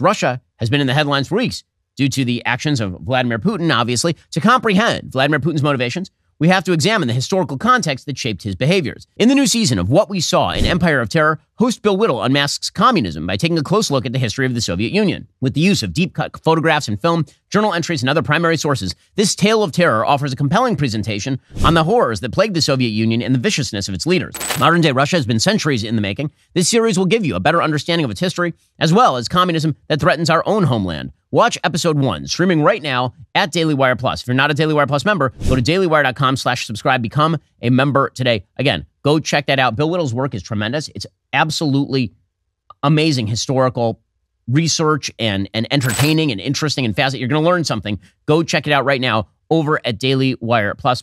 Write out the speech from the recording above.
Russia has been in the headlines for weeks due to the actions of Vladimir Putin, obviously. To comprehend Vladimir Putin's motivations, we have to examine the historical context that shaped his behaviors. In the new season of What We Saw in Empire of Terror, host Bill Whittle unmasks communism by taking a close look at the history of the Soviet Union. With the use of deep cut photographs and film, journal entries, and other primary sources, this tale of terror offers a compelling presentation on the horrors that plagued the Soviet Union and the viciousness of its leaders. Modern day Russia has been centuries in the making. This series will give you a better understanding of its history, as well as communism that threatens our own homeland. Watch episode one, streaming right now at Daily Wire Plus. If you're not a Daily Wire Plus member, go to dailywire.com slash subscribe. Become a member today. Again, go check that out. Bill Whittle's work is tremendous. It's absolutely amazing historical research and, and entertaining and interesting and fascinating. You're going to learn something. Go check it out right now over at Daily Wire Plus.